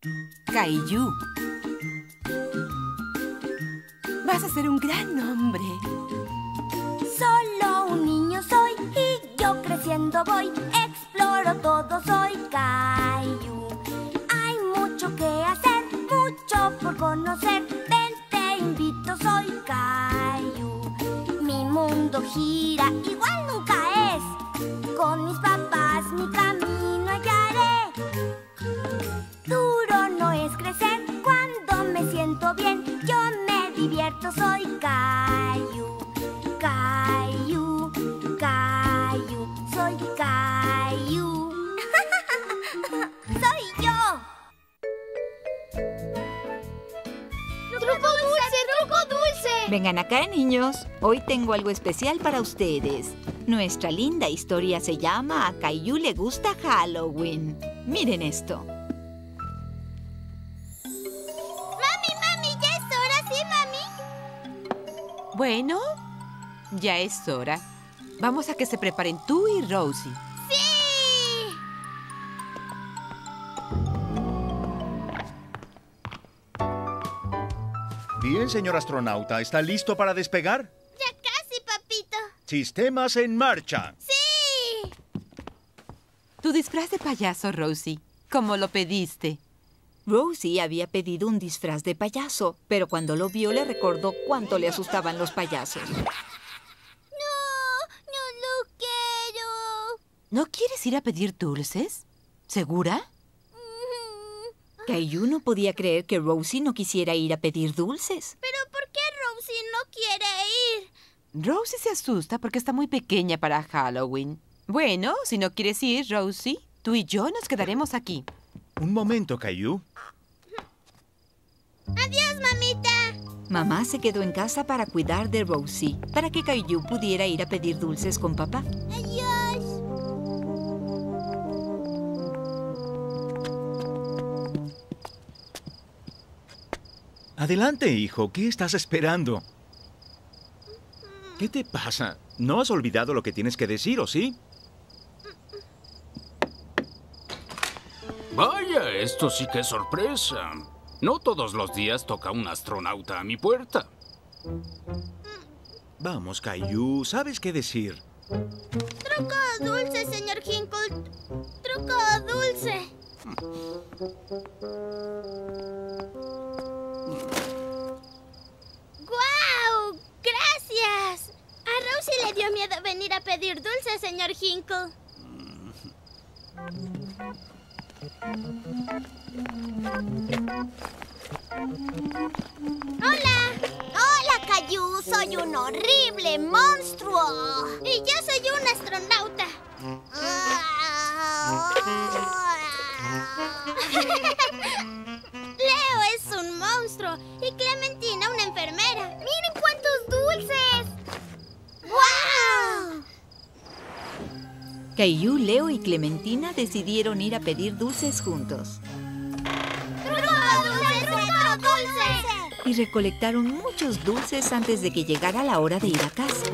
Caillou. Vas a ser un gran hombre. Solo un niño soy y yo creciendo voy. Exploro todo, soy Caillou. Hay mucho que hacer, mucho por conocer. Ven, te invito, soy Caillou. Mi mundo gira, igual nunca es. Con mis papás mi camino Vengan acá, niños. Hoy tengo algo especial para ustedes. Nuestra linda historia se llama A Caillou le gusta Halloween. Miren esto. ¡Mami, mami! ¿Ya es hora, sí, mami? Bueno, ya es hora. Vamos a que se preparen tú y Rosie. Bien, señor astronauta, ¿está listo para despegar? Ya casi, papito. Sistemas en marcha. ¡Sí! Tu disfraz de payaso, Rosie. Como lo pediste. Rosie había pedido un disfraz de payaso, pero cuando lo vio le recordó cuánto le asustaban los payasos. ¡No! ¡No lo quiero! ¿No quieres ir a pedir dulces? ¿Segura? Caillou no podía creer que Rosie no quisiera ir a pedir dulces. ¿Pero por qué Rosie no quiere ir? Rosie se asusta porque está muy pequeña para Halloween. Bueno, si no quieres ir, Rosie, tú y yo nos quedaremos aquí. Un momento, Caillou. ¡Adiós, mamita! Mamá se quedó en casa para cuidar de Rosie, para que Caillou pudiera ir a pedir dulces con papá. ¡Adiós! Adelante, hijo. ¿Qué estás esperando? ¿Qué te pasa? ¿No has olvidado lo que tienes que decir, o sí? Vaya, esto sí que es sorpresa. No todos los días toca un astronauta a mi puerta. Vamos, Caillou. ¿Sabes qué decir? ¡Truco dulce, señor Hinkle! ¡Truco dulce! ¡Guau! ¡Gracias! A Rosie le dio miedo venir a pedir dulce, señor Hinkle. ¡Hola! Hola, Caillou. Soy un horrible monstruo. Y yo soy un astronauta. Caillou, Leo y Clementina decidieron ir a pedir dulces juntos y recolectaron muchos dulces antes de que llegara la hora de ir a casa.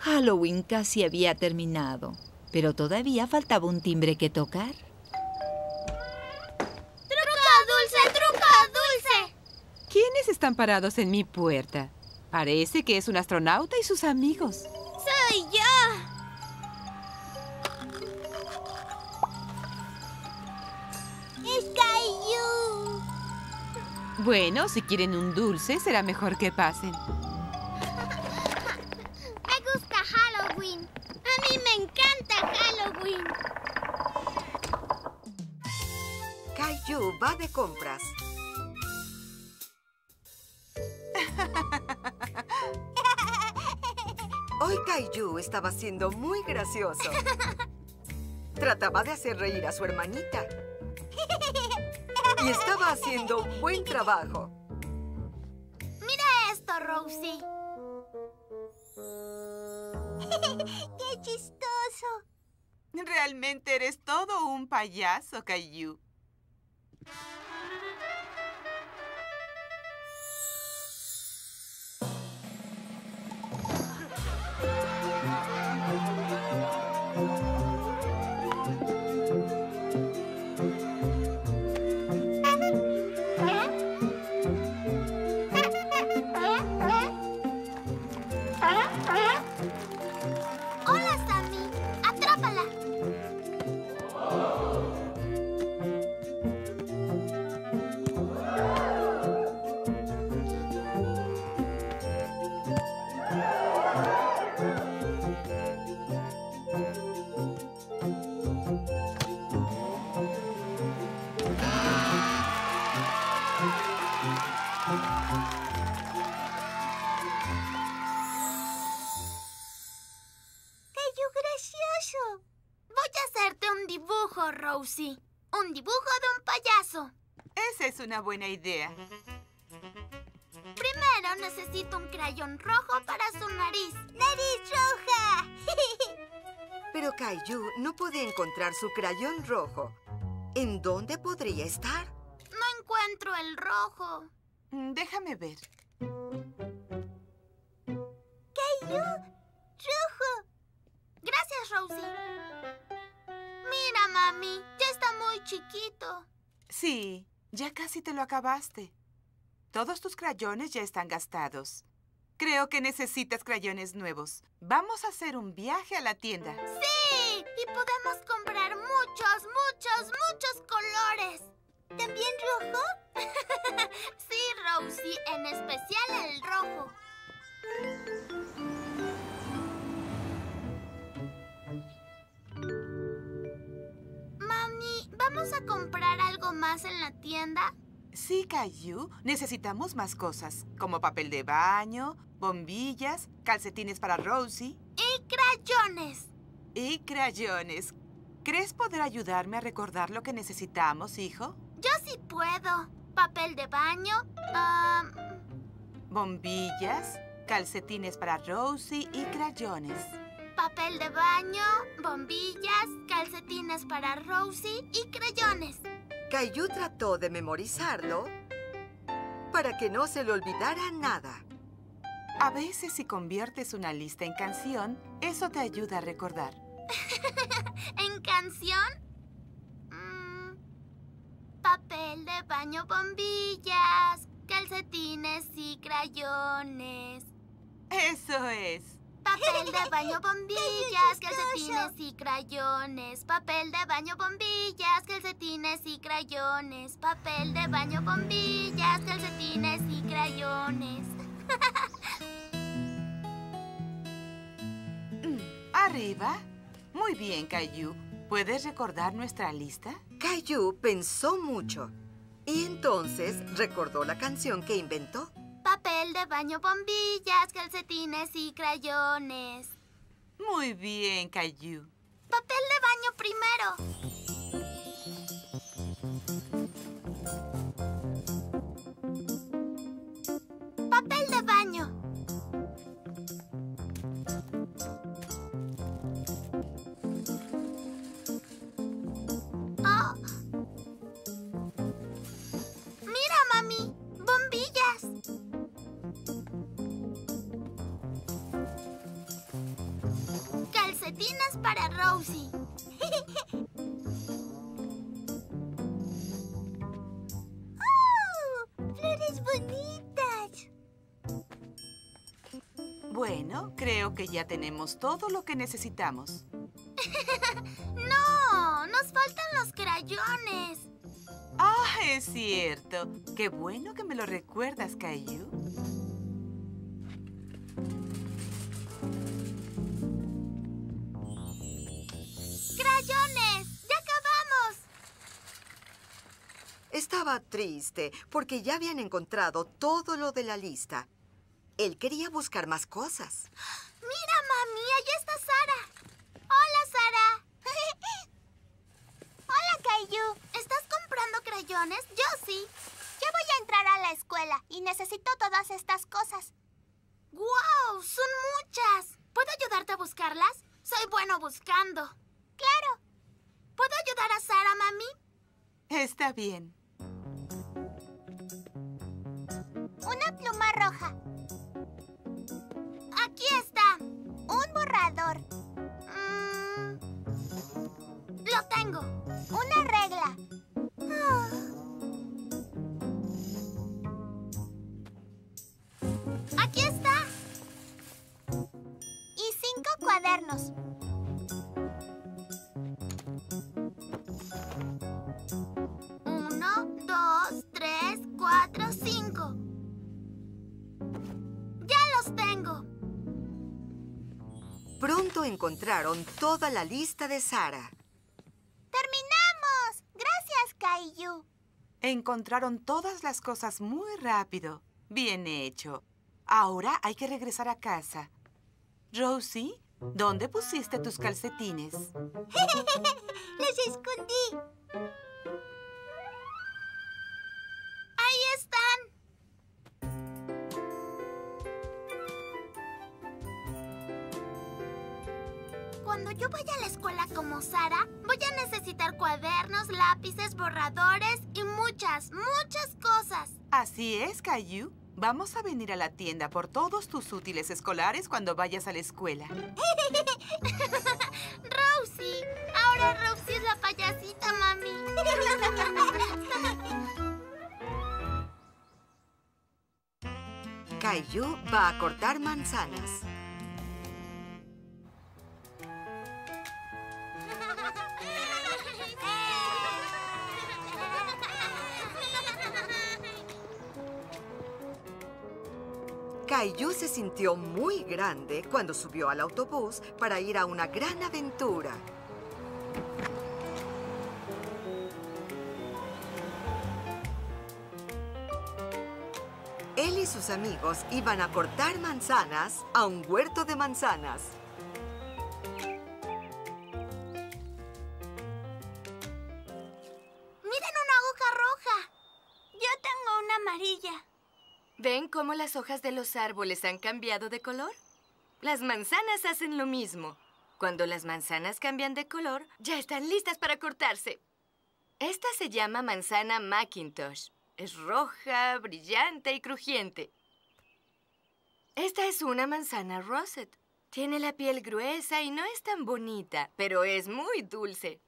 Halloween casi había terminado, pero todavía faltaba un timbre que tocar. ¡Truco dulce, truco dulce! ¿Quiénes están parados en mi puerta? Parece que es un astronauta y sus amigos. ¡Soy yo! ¡Es Caillou! Bueno, si quieren un dulce, será mejor que pasen. Me gusta Halloween. A mí me encanta Halloween. Caillou va de compras. Hoy Caillou estaba siendo muy gracioso. Trataba de hacer reír a su hermanita. Y estaba haciendo un buen trabajo. Mira esto, Rosie. ¡Qué chistoso! Realmente eres todo un payaso, Caillou. Una buena idea. Primero necesito un crayón rojo para su nariz. ¡Nariz roja! Pero Kaiju no puede encontrar su crayón rojo. ¿En dónde podría estar? No encuentro el rojo. Déjame ver. ¡Rojo! Gracias, Rosie. Mira, mami, ya está muy chiquito. Sí, ya casi te lo acabaste. Todos tus crayones ya están gastados. Creo que necesitas crayones nuevos. Vamos a hacer un viaje a la tienda. ¡Sí! Y podemos comprar muchos, muchos, muchos colores. ¿También rojo? sí, Rosie, en especial el rojo. ¿Vamos a comprar algo más en la tienda? Sí, Caillou, necesitamos más cosas, como papel de baño, bombillas, calcetines para Rosie Y crayones. y crayones. ¿Crees poder ayudarme a recordar lo que necesitamos, hijo? Yo sí puedo. Papel de baño. Bombillas, calcetines para Rosie y crayones. Papel de baño, bombillas, calcetines para Rosie y crayones. Kaiju trató de memorizarlo para que no se le olvidara nada. A veces si conviertes una lista en canción, eso te ayuda a recordar. ¿En canción? Mm, papel de baño, bombillas, calcetines y crayones. Eso es. Papel de baño, bombillas, calcetines y crayones. Papel de baño, bombillas, calcetines y crayones. Papel de baño, bombillas, calcetines y crayones. Arriba. Muy bien, Caillou. ¿Puedes recordar nuestra lista? Kaiju pensó mucho y entonces recordó la canción que inventó. Papel de baño, bombillas, calcetines y crayones. Muy bien, Caillou. Papel de baño primero. Papel de baño. Rosie. ¡Oh! ¡Flores bonitas! Bueno, creo que ya tenemos todo lo que necesitamos. ¡No! ¡Nos faltan los crayones! Ah, es cierto. Qué bueno que me lo recuerdas, Caillou. Estaba triste porque ya habían encontrado todo lo de la lista. Él quería buscar más cosas. ¡Mira, mami! ¡Allí está Sara! ¡Hola, Sara! ¡Hola, Caillou! ¿Estás comprando crayones? Yo sí. Ya voy a entrar a la escuela y necesito todas estas cosas. ¡Guau! ¡Son muchas! ¿Puedo ayudarte a buscarlas? Soy bueno buscando. ¡Claro! ¿Puedo ayudar a Sara, mami? Está bien. Una pluma roja. Aquí está. Un borrador. Mm, lo tengo. Una regla. Ah. Aquí está. Y cinco cuadernos. Pronto encontraron toda la lista de Sara. ¡Terminamos! Gracias, Caillou. Encontraron todas las cosas muy rápido. Bien hecho. Ahora hay que regresar a casa. Rosie, ¿Dónde pusiste tus calcetines? ¡Los escondí! Cuando yo vaya a la escuela como Sara, voy a necesitar cuadernos, lápices, borradores y muchas, muchas cosas. Así es, Caillou. Vamos a venir a la tienda por todos tus útiles escolares cuando vayas a la escuela. Rosie. Ahora Rosie es la payasita, mami. Caillou va a cortar manzanas. Caillou se sintió muy grande cuando subió al autobús para ir a una gran aventura. Él y sus amigos iban a cortar manzanas a un huerto de manzanas. Las hojas de los árboles han cambiado de color? Las manzanas hacen lo mismo. Cuando las manzanas cambian de color, ya están listas para cortarse. Esta se llama manzana Macintosh. Es roja, brillante y crujiente. Esta es una manzana Rosette. Tiene la piel gruesa y no es tan bonita, pero es muy dulce.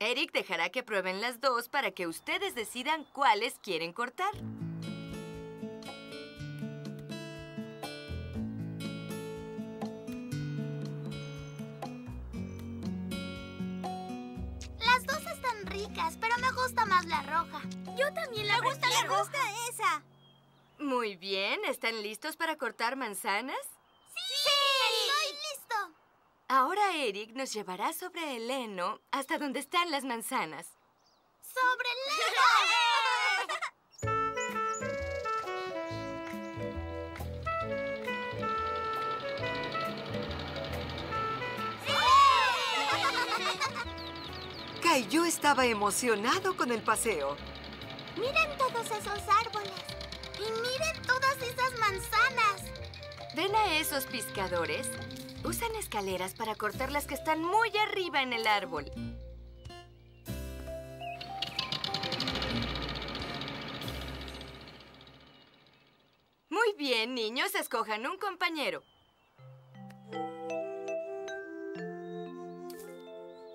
Eric dejará que prueben las dos para que ustedes decidan cuáles quieren cortar. Pero me gusta más la roja. Yo también la gusta Me gusta esa. Muy bien, ¿están listos para cortar manzanas? ¡Sí! ¡Estoy listo! Ahora Eric nos llevará sobre el heno hasta donde están las manzanas. ¡Sobre el Caillou estaba emocionado con el paseo. Miren todos esos árboles. Y miren todas esas manzanas. ¿Ven a esos pescadores? Usan escaleras para cortar las que están muy arriba en el árbol. Muy bien, niños, escojan un compañero.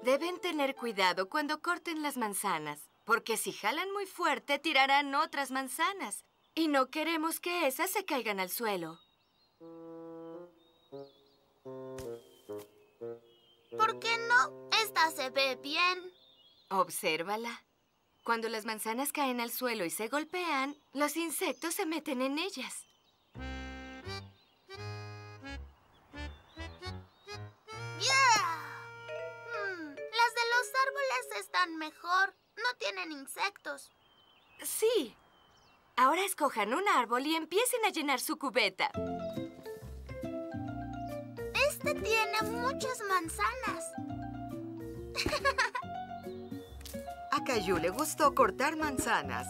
Deben tener cuidado cuando corten las manzanas, porque si jalan muy fuerte tirarán otras manzanas. Y no queremos que esas se caigan al suelo. ¿Por qué no? Esta se ve bien. Obsérvala. Cuando las manzanas caen al suelo y se golpean, los insectos se meten en ellas. Están mejor. No tienen insectos. Sí. Ahora escojan un árbol y empiecen a llenar su cubeta. Este tiene muchas manzanas. A Caillou le gustó cortar manzanas.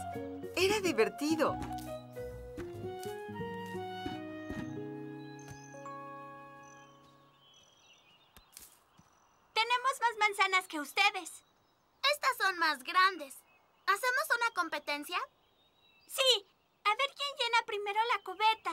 Era divertido. Tenemos más manzanas que ustedes. Estas son más grandes. ¿Hacemos una competencia? Sí. A ver quién llena primero la cubeta.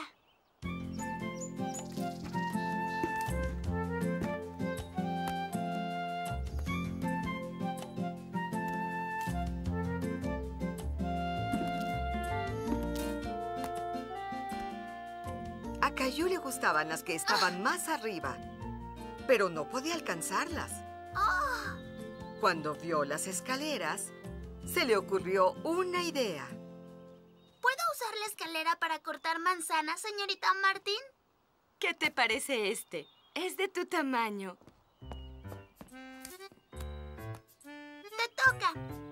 A Caillou le gustaban las que estaban más arriba, pero no podía alcanzarlas. Cuando vio las escaleras, se le ocurrió una idea. ¿Puedo usar la escalera para cortar manzanas, señorita Martín? ¿Qué te parece este? Es de tu tamaño. Te toca.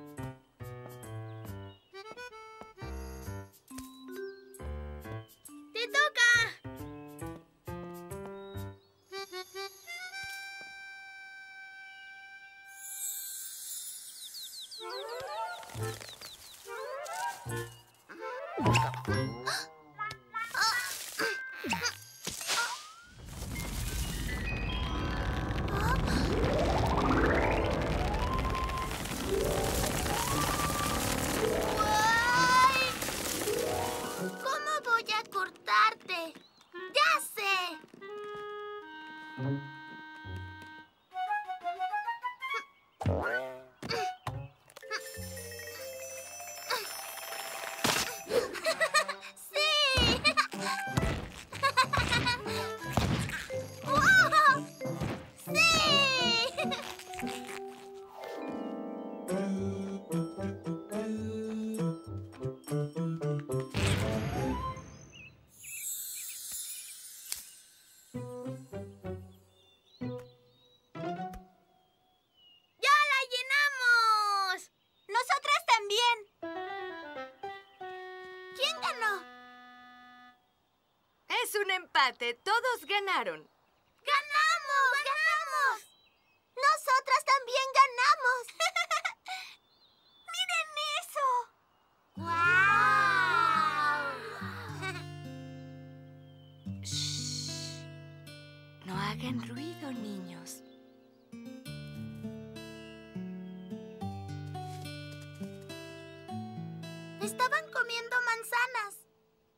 Un empate. Todos ganaron.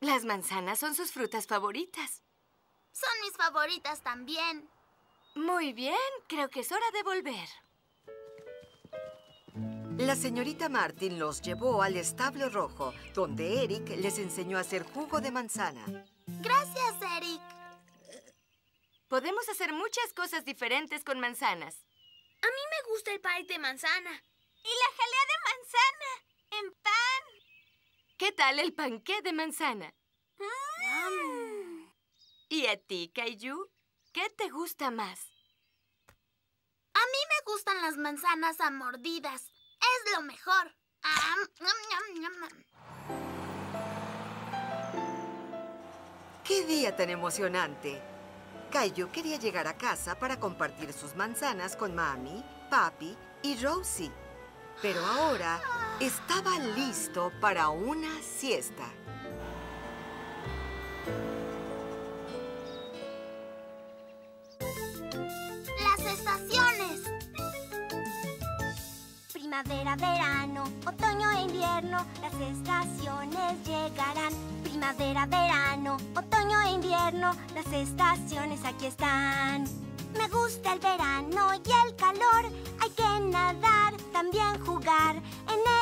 Las manzanas son sus frutas favoritas. Son mis favoritas también. Muy bien, creo que es hora de volver. La señorita Martin los llevó al establo rojo, donde Eric les enseñó a hacer jugo de manzana. Gracias, Eric. Podemos hacer muchas cosas diferentes con manzanas. A mí me gusta el pie de manzana. Y la jalea de manzana. En pan. ¿Qué tal el panqué de manzana? ¿Y a ti, Kaiju? ¿Qué te gusta más? A mí me gustan las manzanas a mordidas. Es lo mejor. Ñam. ¡Qué día tan emocionante! Caillou quería llegar a casa para compartir sus manzanas con Mami, Papi y Rosie. Pero ahora estaba listo para una siesta. Las estaciones. Primavera, verano, otoño e invierno, las estaciones llegarán. Primavera, verano, otoño e invierno, las estaciones aquí están. Me gusta el verano y el calor, hay que nadar, también jugar.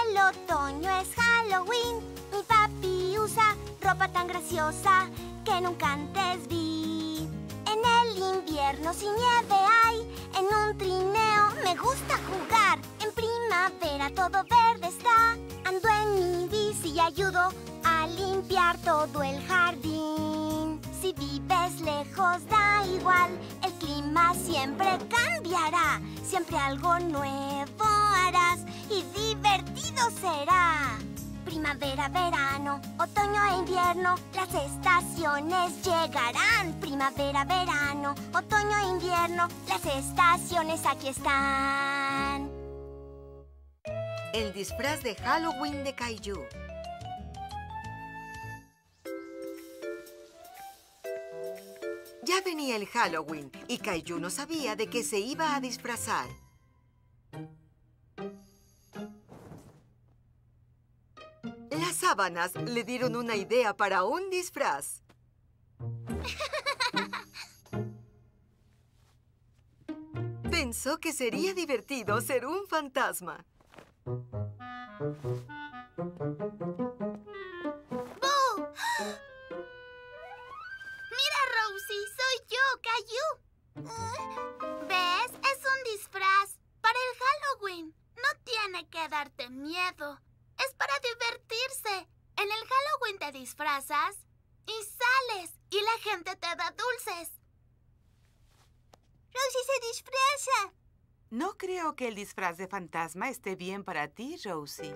El otoño es Halloween, mi papi usa ropa tan graciosa que nunca antes vi. En el invierno si nieve hay, en un trineo me gusta jugar. En primavera todo verde está, ando en mi bici y ayudo a limpiar todo el jardín. Si vives lejos da igual, el clima siempre cambiará. Siempre algo nuevo harás y divertido será. Primavera, verano, otoño e invierno, las estaciones llegarán. Primavera, verano, otoño e invierno, las estaciones aquí están. El disfraz de Halloween de Caillou. Ya venía el Halloween y Caillou no sabía de qué se iba a disfrazar. Las sábanas le dieron una idea para un disfraz. Pensó que sería divertido ser un fantasma. ¡Boo! ¿Ves? Es un disfraz para el Halloween. No tiene que darte miedo. Es para divertirse. En el Halloween te disfrazas y sales y la gente te da dulces. Rosie se disfraza. No creo que el disfraz de fantasma esté bien para ti, Rosie.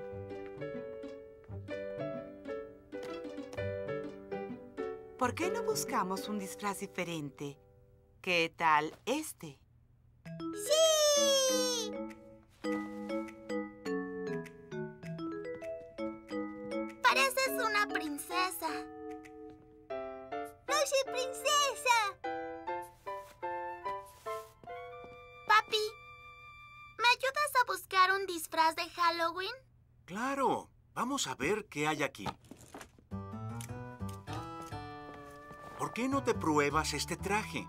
¿Por qué no buscamos un disfraz diferente? ¿Qué tal este? ¡Sí! Pareces una princesa. ¡Rosie princesa! Papi, ¿me ayudas a buscar un disfraz de Halloween? Claro. Vamos a ver qué hay aquí. ¿Por qué no te pruebas este traje?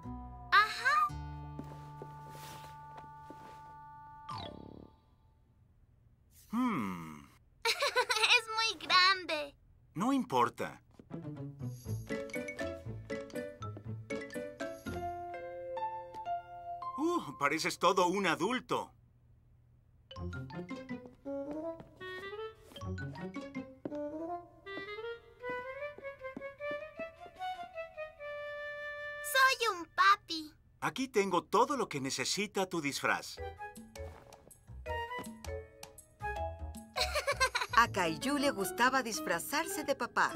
Importa. Uh, pareces todo un adulto. Soy un papi. Aquí tengo todo lo que necesita tu disfraz. A Kaiju le gustaba disfrazarse de papá.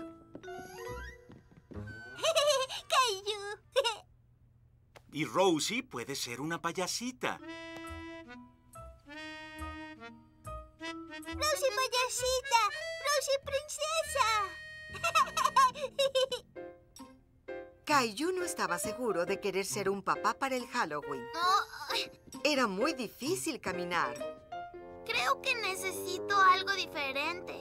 Y Rosie puede ser una payasita. ¡Rosie payasita! ¡Rosie princesa! Kaiju no estaba seguro de querer ser un papá para el Halloween. Oh, Era muy difícil caminar. creo que necesito algo diferente.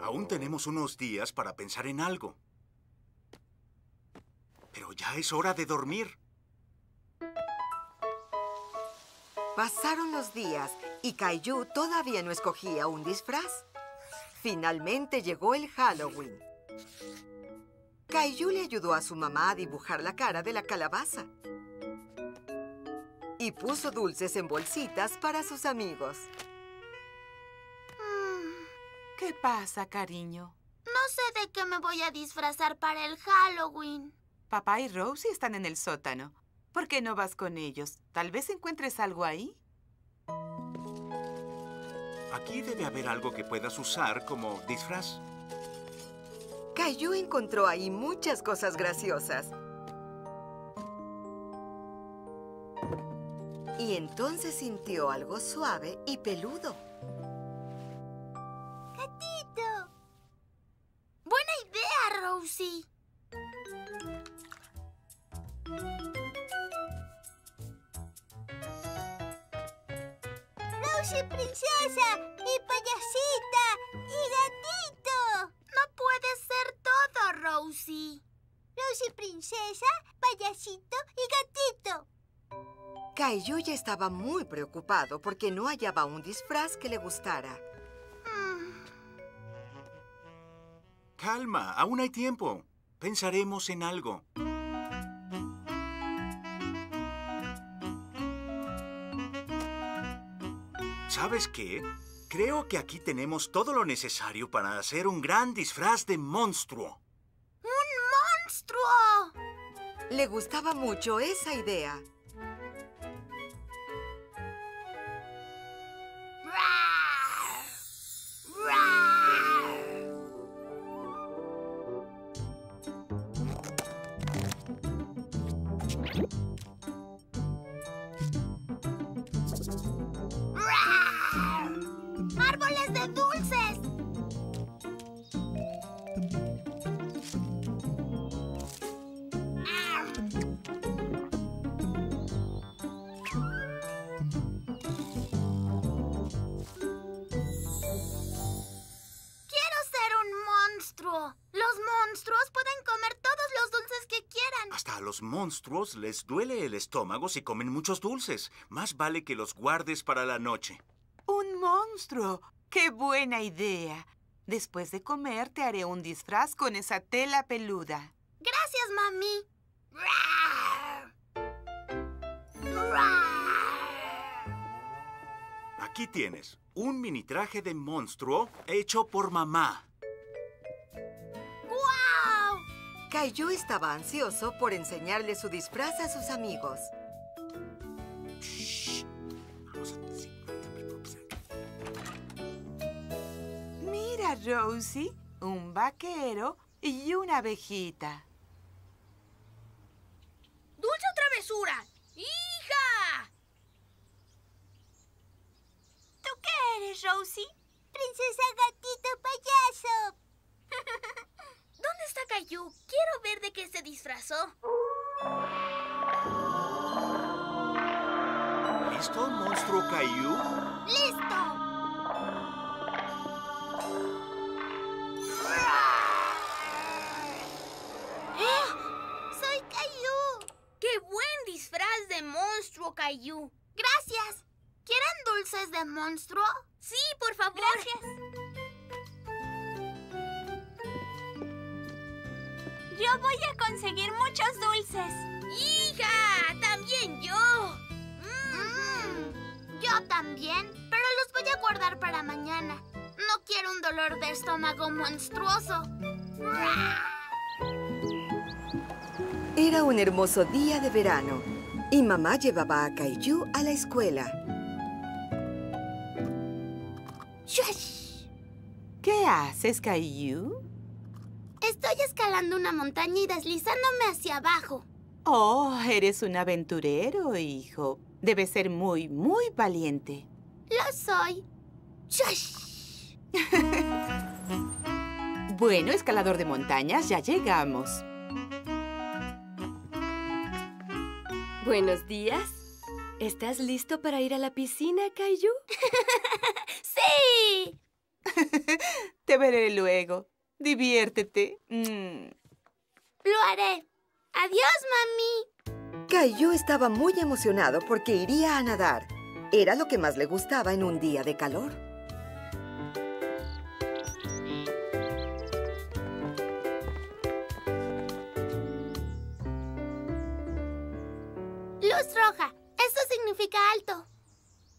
Aún tenemos unos días para pensar en algo. Pero ya es hora de dormir. Pasaron los días y Kaiju todavía no escogía un disfraz. Finalmente llegó el Halloween. Kaiju le ayudó a su mamá a dibujar la cara de la calabaza. Y puso dulces en bolsitas para sus amigos. Mm, ¿Qué pasa, cariño? no sé de qué me voy a disfrazar para el Halloween. Papá y Rosie están en el sótano. ¿Por qué no vas con ellos? Tal vez encuentres algo ahí. Aquí debe haber algo que puedas usar como disfraz. Caillou encontró ahí muchas cosas graciosas. Y entonces sintió algo suave y peludo. Caillou ya estaba muy preocupado porque no hallaba un disfraz que le gustara. Calma, aún hay tiempo. Pensaremos en algo. ¿Sabes qué? Creo que aquí tenemos todo lo necesario para hacer un gran disfraz de monstruo. ¡Monstruo! Le gustaba mucho esa idea. Los monstruos les duele el estómago si comen muchos dulces. Más vale que los guardes para la noche. ¡Un monstruo! ¡Qué buena idea! Después de comer te haré un disfraz con esa tela peluda. Gracias, mami. Aquí tienes un mini traje de monstruo hecho por mamá. Caillou estaba ansioso por enseñarle su disfraz a sus amigos. Mira, Rosie, un vaquero y una abejita. ¡Dulce o travesura! ¡Hija! ¿Tú qué eres, Rosie? Princesa gatito payaso. ¿Dónde está Caillou? Quiero ver de qué se disfrazó. ¿Listo, monstruo Caillou? ¡Listo! ¡Eh! ¡Soy Caillou! ¡Qué buen disfraz de monstruo, Caillou! ¡Gracias! ¿Quieren dulces de monstruo? Sí, por favor. Gracias. Yo voy a conseguir muchos dulces. ¡Hija! ¡También yo! Mm, yo también, pero los voy a guardar para mañana. No quiero un dolor de estómago monstruoso. Era un hermoso día de verano y mamá llevaba a Caillou a la escuela. ¡Shush! ¿Qué haces, Caillou? Estoy escalando una montaña y deslizándome hacia abajo. Oh, eres un aventurero, hijo. Debes ser muy, muy valiente. Lo soy. ¡Shush! Bueno, escalador de montañas, ya llegamos. Buenos días. ¿Estás listo para ir a la piscina, Caillou? ¡Sí! Te veré luego. Diviértete. Mm. Lo haré. Adiós, mami. Caillou estaba muy emocionado porque iría a nadar. Era lo que más le gustaba en un día de calor. Luz roja. Eso significa alto.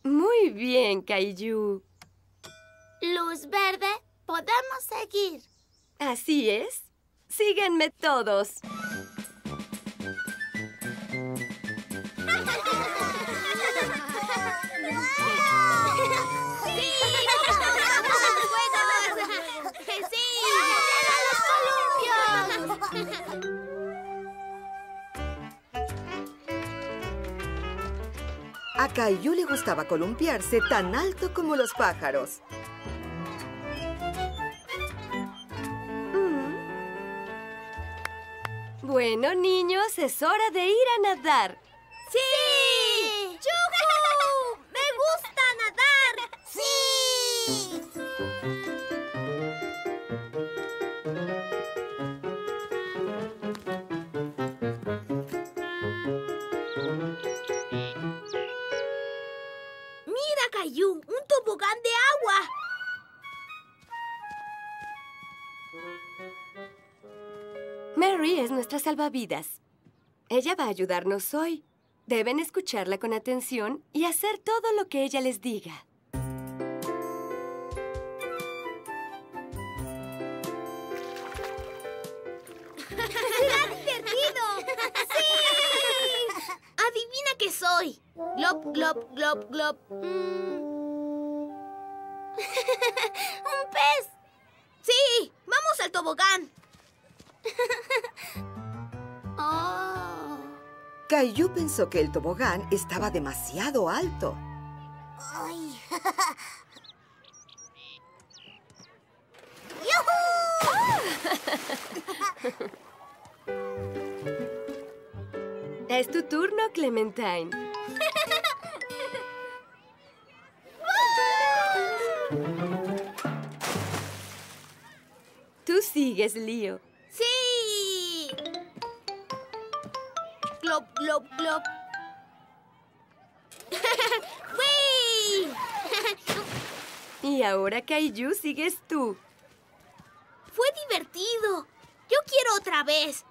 Muy bien, Caillou. Luz verde. Podemos seguir. Así es. Síganme todos. A Caillou le gustaba columpiarse tan alto como los pájaros. Bueno, niños, es hora de ir a nadar. ¡Sí! Salvavidas. Ella va a ayudarnos hoy. Deben escucharla con atención y hacer todo lo que ella les diga. ¡Será divertido! ¡Sí! Adivina qué soy. Glop, glop, glop, glop. Mm. ¡Un pez! ¡Sí! ¡Vamos al tobogán! Oh. Caillou pensó que el tobogán estaba demasiado alto. Ay. Es tu turno, Clementine. Tú sigues, Leo. Glop, glop, glop. Y ahora, Kaiju, sigues tú. Fue divertido. Yo quiero otra vez.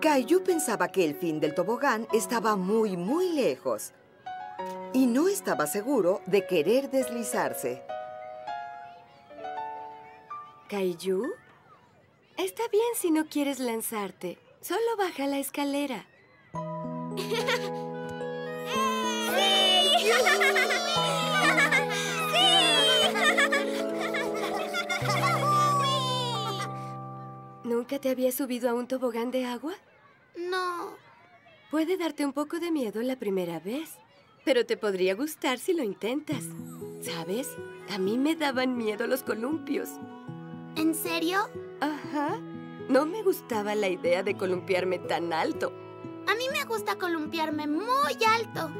Caillou pensaba que el fin del tobogán estaba muy, muy lejos. Y no estaba seguro de querer deslizarse. Kaiju, está bien si no quieres lanzarte. Solo baja la escalera. ¿Nunca te había subido a un tobogán de agua? No. Puede darte un poco de miedo la primera vez, pero te podría gustar si lo intentas. ¿Sabes? A mí me daban miedo los columpios. ¿En serio? Ajá. No me gustaba la idea de columpiarme tan alto. A mí me gusta columpiarme muy alto.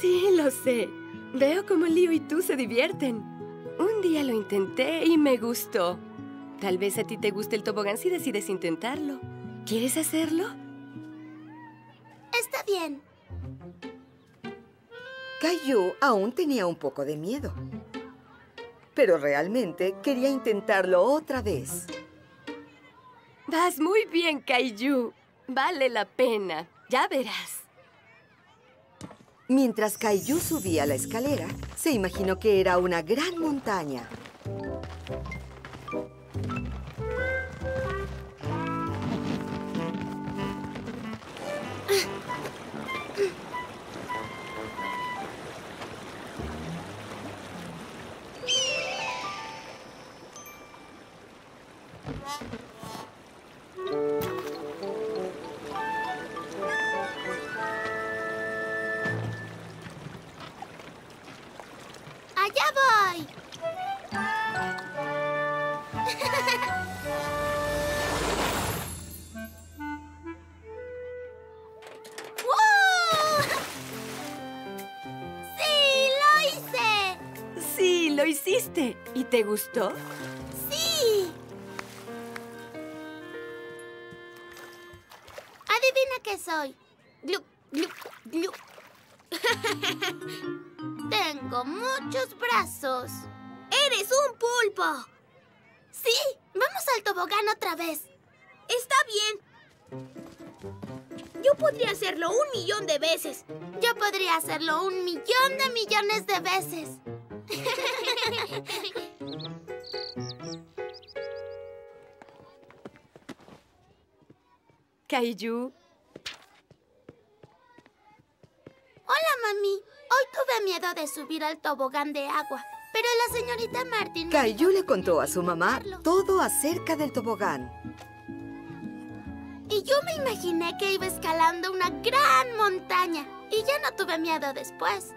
Sí, lo sé. Veo cómo Leo y tú se divierten. Un día lo intenté y me gustó. Tal vez a ti te guste el tobogán si decides intentarlo. ¿Quieres hacerlo? Está bien. Caillou aún tenía un poco de miedo. Pero realmente quería intentarlo otra vez. Vas muy bien, Kaiju. Vale la pena. Ya verás. Mientras Caillou subía la escalera, se imaginó que era una gran montaña. Lo hiciste. ¿Y te gustó? ¡Sí! Adivina qué soy. Glup, glup, glup. Tengo muchos brazos. ¡Eres un pulpo! Sí, vamos al tobogán otra vez. Está bien. Yo podría hacerlo un millón de veces. Yo podría hacerlo un millón de millones de veces. Kaiju, Hola, mami. Hoy tuve miedo de subir al tobogán de agua, pero la señorita Martin... dijo le contó a su mamá todo acerca del tobogán. Y yo me imaginé que iba escalando una gran montaña. Y ya no tuve miedo después.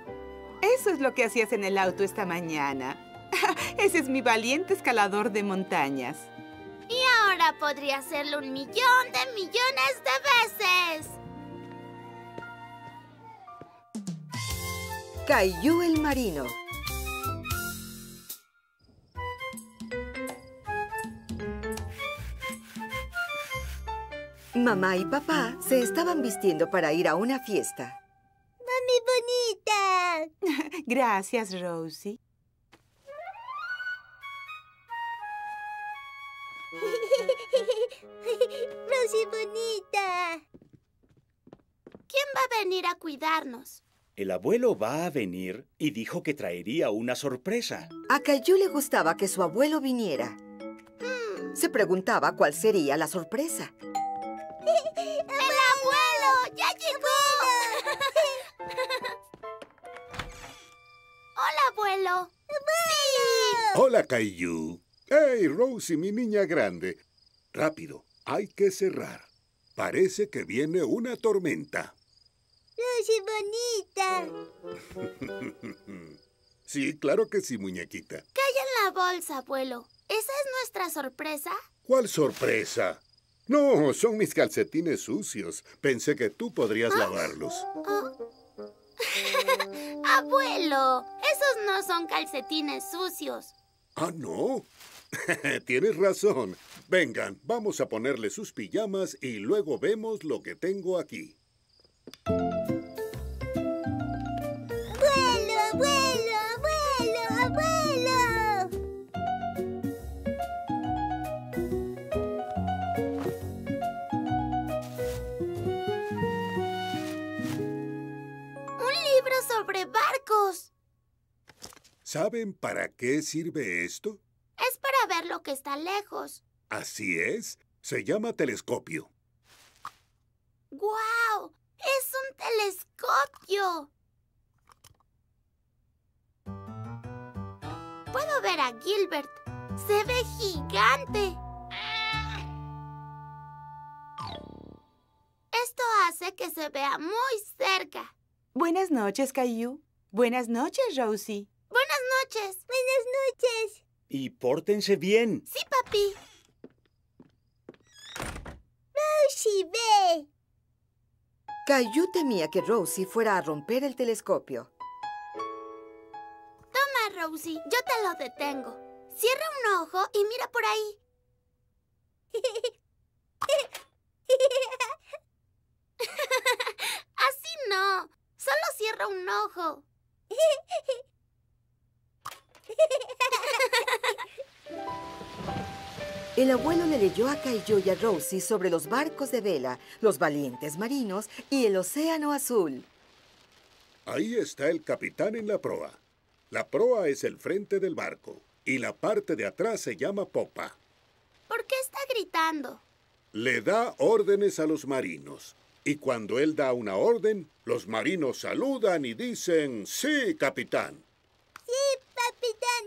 Eso es lo que hacías en el auto esta mañana. Ese es mi valiente escalador de montañas. Y ahora podría hacerlo un millón de millones de veces. Caillou el marino. Mamá y papá se estaban vistiendo para ir a una fiesta. ¡Mami bonita! Gracias, Rosie. Rosy bonita. ¿Quién va a venir a cuidarnos? El abuelo va a venir y dijo que traería una sorpresa. A Caillou le gustaba que su abuelo viniera. Se preguntaba cuál sería la sorpresa. ¡El abuelo! ¡Ya abuelo. ¡Sí! Hola, Caillou. ¡Hey, Rosie, mi niña grande! Rápido, hay que cerrar. Parece que viene una tormenta. Rosy bonita. Sí, claro que sí, muñequita. ¿Qué hay en la bolsa, abuelo? ¿Esa es nuestra sorpresa? ¿Cuál sorpresa? No, son mis calcetines sucios. Pensé que tú podrías lavarlos. Abuelo, esos no son calcetines sucios. Ah, no. Tienes razón. Vengan, vamos a ponerle sus pijamas y luego vemos lo que tengo aquí. ¿Saben para qué sirve esto? Es para ver lo que está lejos. Así es. Se llama telescopio. ¡Guau! ¡Es un telescopio! Puedo ver a Gilbert. Se ve gigante. Esto hace que se vea muy cerca. Buenas noches, Caillou. Buenas noches, Rosie. Buenas noches. Buenas noches. Y pórtense bien. Sí, papi. Rosie, ve. Caillou temía que Rosie fuera a romper el telescopio. Toma, Rosie, yo te lo detengo. Cierra un ojo y mira por ahí. Así no. Solo cierra un ojo. El abuelo le leyó a Caillou y a Rosie sobre los barcos de vela, los valientes marinos y el océano azul. Ahí está el capitán en la proa. La proa es el frente del barco y la parte de atrás se llama popa. ¿Por qué está gritando? Le da órdenes a los marinos. Y cuando él da una orden, los marinos saludan y dicen, sí, capitán. Sí, capitán.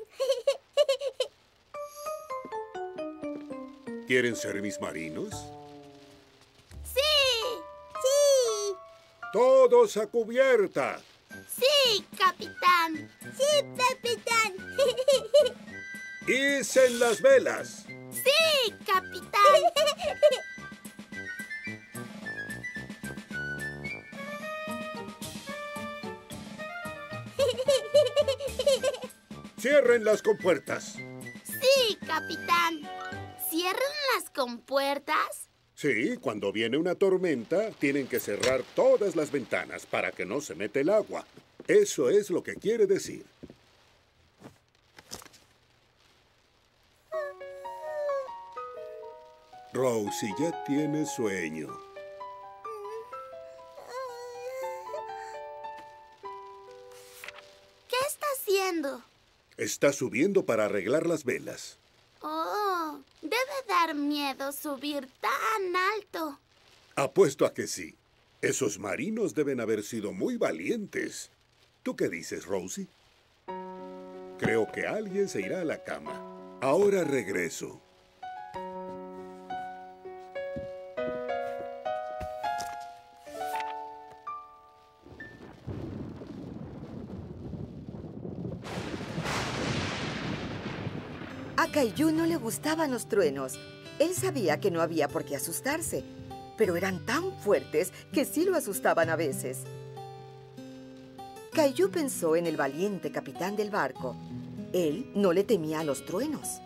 ¿Quieren ser mis marinos? Sí. Sí. Todos a cubierta. Sí, capitán. Sí, capitán. ¡Isen las velas! ¡Cierren las compuertas! Sí, capitán. ¿Cierran las compuertas? Sí, cuando viene una tormenta, tienen que cerrar todas las ventanas para que no se mete el agua. Eso es lo que quiere decir. Rosie ya tiene sueño. Está subiendo para arreglar las velas. Oh, debe dar miedo subir tan alto. Apuesto a que sí. Esos marinos deben haber sido muy valientes. ¿Tú qué dices, Rosie? Creo que alguien se irá a la cama. Ahora regreso. Caillou no le gustaban los truenos. Él sabía que no había por qué asustarse, pero eran tan fuertes que sí lo asustaban a veces. Caillou pensó en el valiente capitán del barco. Él no le temía a los truenos.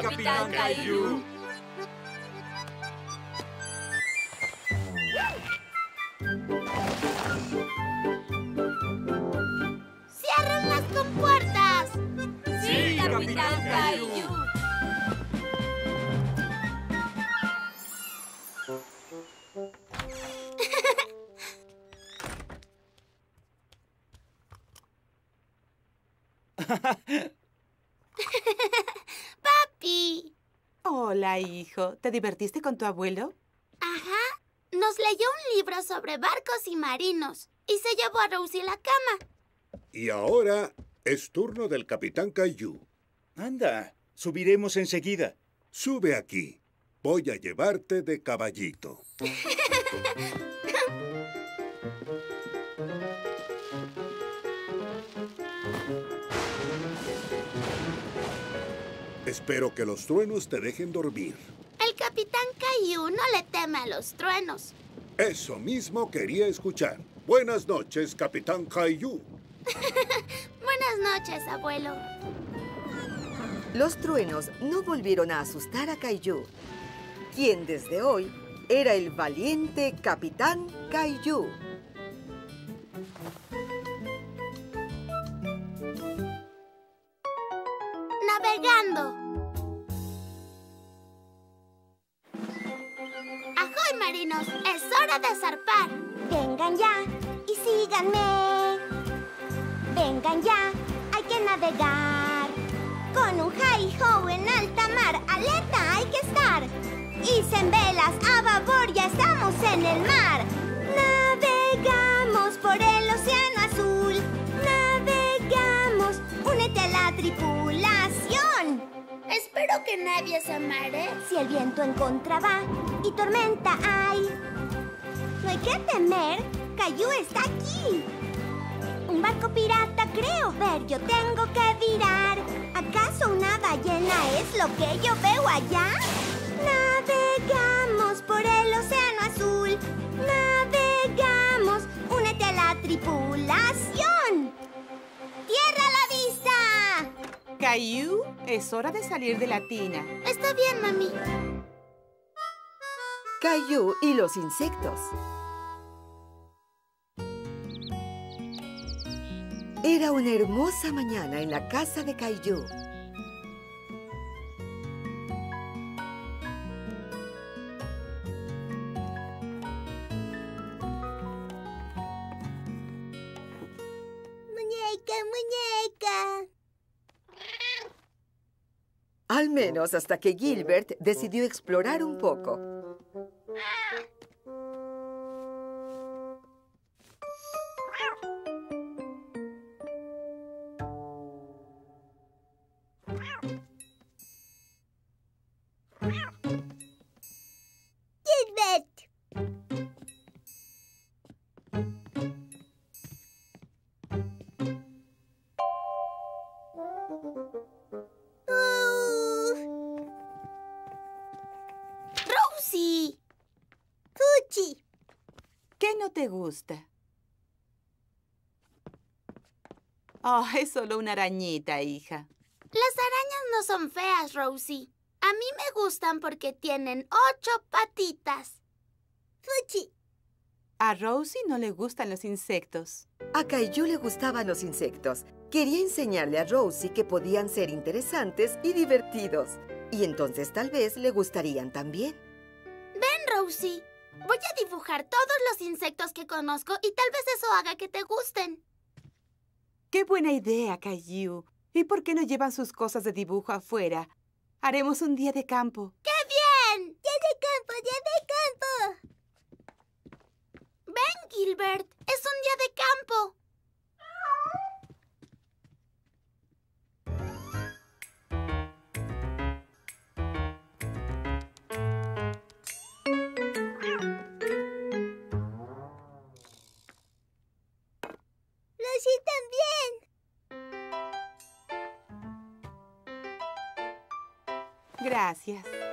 Sí, Capitán Hijo. ¿Te divertiste con tu abuelo? Ajá. Nos leyó un libro sobre barcos y marinos y se llevó a Rosie a la cama. Y ahora es turno del capitán Caillou. Anda, subiremos enseguida. Sube aquí. Voy a llevarte de caballito. Espero que los truenos te dejen dormir. El capitán Caillou no le teme a los truenos. Eso mismo quería escuchar. Buenas noches, capitán Caillou. Buenas noches, abuelo. Los truenos no volvieron a asustar a Caillou, quien desde hoy era el valiente capitán Caillou. Contra va y tormenta hay, no hay que temer, Caillou está aquí. Un barco pirata creo ver, yo tengo que virar. ¿Acaso una ballena es lo que yo veo allá? Navegamos por el océano azul. Navegamos, únete a la tripulación. ¡Tierra a la vista! Caillou, es hora de salir de la tina. Está bien, mami. Caillou y los insectos. Era una hermosa mañana en la casa de Caillou. Muñeca, muñeca. Al menos hasta que Gilbert decidió explorar un poco. Ah! Oh, es solo una arañita, hija. Las arañas no son feas, Rosie. A mí me gustan porque tienen ocho patitas. Fuchi. A Rosie no le gustan los insectos. A Caillou le gustaban los insectos. Quería enseñarle a Rosie que podían ser interesantes y divertidos. Y entonces tal vez le gustarían también. Ven, Rosie. Voy a dibujar todos los insectos que conozco y tal vez eso haga que te gusten. ¡Qué buena idea, Caillou! ¿Y por qué no llevan sus cosas de dibujo afuera? Haremos un día de campo. ¡Qué bien! ¡Ya de campo, ya de campo! Ven, Gilbert. Es un día de campo. Gracias.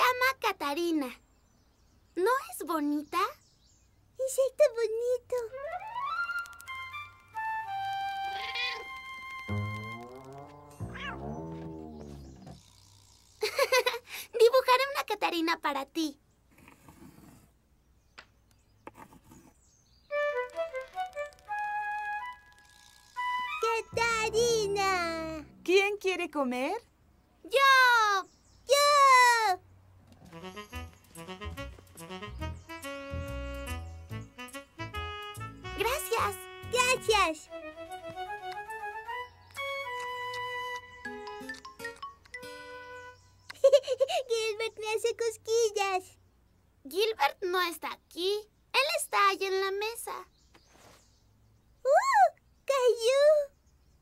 Llama Catarina. ¿No es bonita? Insecto bonito. Dibujaré una Catarina para ti. Catarina. ¿Quién quiere comer? ¡Yo! Yo. Gracias. Gracias. Gilbert me hace cosquillas. Gilbert no está aquí. Él está ahí en la mesa. ¡Uh! ¡Caillou!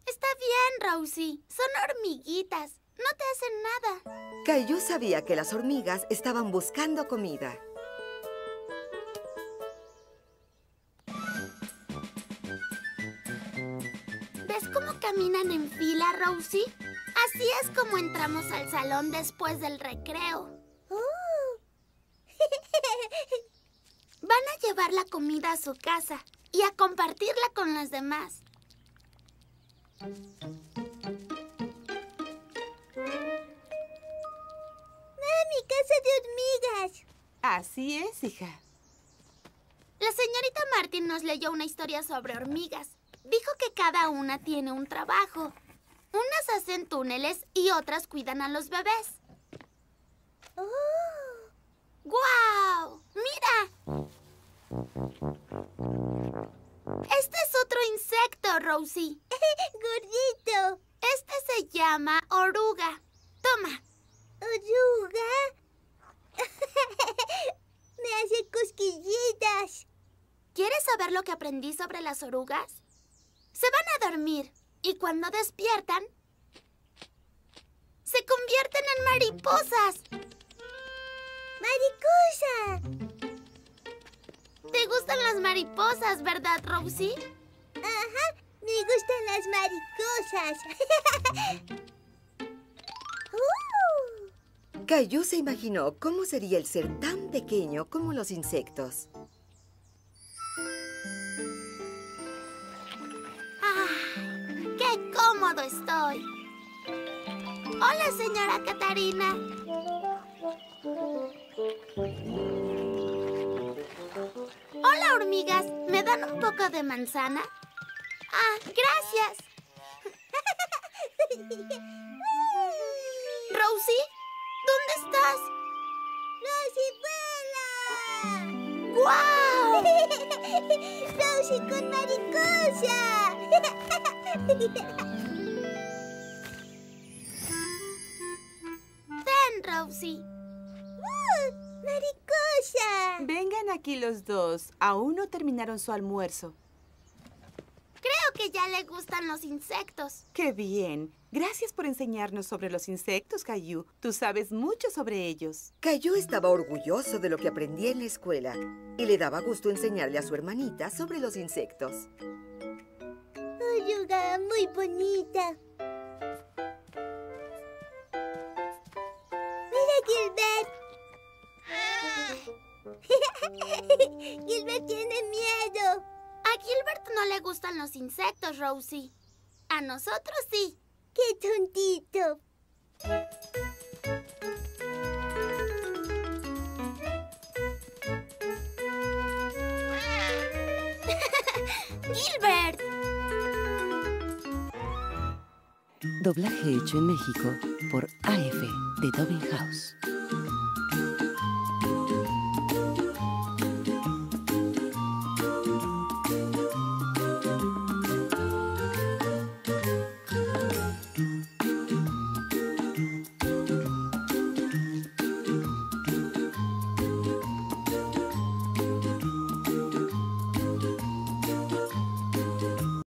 Está bien, Rosie. Son hormiguitas. No te hacen nada. Caillou sabía que las hormigas estaban buscando comida. ¿Ves cómo caminan en fila, Rosie? Así es como entramos al salón después del recreo. Van a llevar la comida a su casa y a compartirla con los demás. ¡Mami, casa de hormigas! Así es, hija. La señorita Martin nos leyó una historia sobre hormigas. Dijo que cada una tiene un trabajo. Unas hacen túneles y otras cuidan a los bebés. ¡Oh! ¡Guau! ¡Mira! Este es otro insecto, Rosie. ¡Gordito! Este se llama oruga. Toma. ¿Oruga? Me hace cosquillitas. ¿Quieres saber lo que aprendí sobre las orugas? Se van a dormir y cuando despiertan, se convierten en mariposas. ¡Mariposa! ¿Te gustan las mariposas, verdad, Rosie? Ajá, me gustan las mariposas. ¡Uh! Caillou se imaginó cómo sería el ser tan pequeño como los insectos. ¡Ay, qué cómodo estoy! Hola, señora Catarina. Hola, hormigas. ¿Me dan un poco de manzana? Ah, gracias. Rosie, ¿dónde estás? ¡Rosie, vuela! ¡Guau! ¡Rosie con mariposa! Ven, Rosie. ¡Uh! ¡Mariposa! Vengan aquí los dos. Aún no terminaron su almuerzo. Que ya le gustan los insectos. ¡Qué bien! Gracias por enseñarnos sobre los insectos, Caillou. Tú sabes mucho sobre ellos. Caillou estaba orgulloso de lo que aprendía en la escuela y le daba gusto enseñarle a su hermanita sobre los insectos. Oruga, muy bonita. Mira, Gilbert. Gilbert tiene miedo. A Gilbert no le gustan los insectos, Rosie. A nosotros sí. ¡Qué tontito! ¡Gilbert! Doblaje hecho en México por AF de Dobbin House.